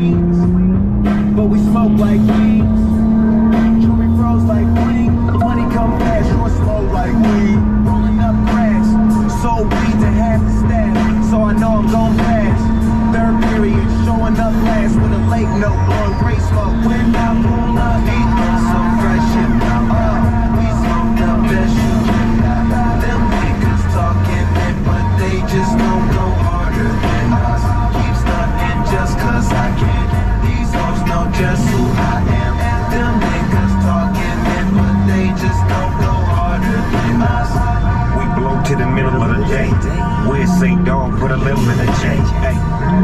But we smoke like weed. Jewelry froze like bling. Money come fast, short slow like weed. Rolling up grass, so weed to half the staff. So I know I'm gon' pass. Third period, showing up last with a late note, blowing great smoke. When I pull up, day. We're say dog, put a little in the J. Hey,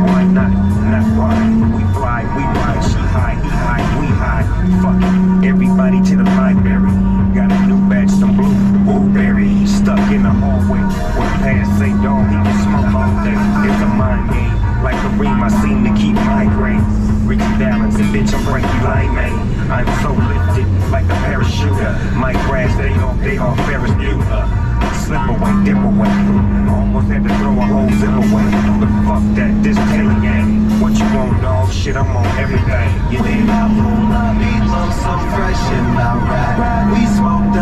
why not? Not why. We fly, we ride, she high, he high, we high. Fuck it. Everybody to the library. Got a new batch, some blue, blueberry. Stuck in the hallway. One pass say dog, he can smoke all day. It's a mind game. Like Kareem, I seem to keep migraines. Ricky Balance and bitch, I'm Frankie Lymon. I'm so lifted like a parachuter. Shit, I'm on everything. You? I pull up, love so fresh and I ride. We smoke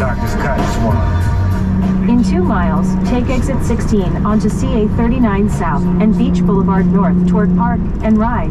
doctor's. In two miles, take exit 16 onto CA 39 South and Beach Boulevard North toward Park and Ride.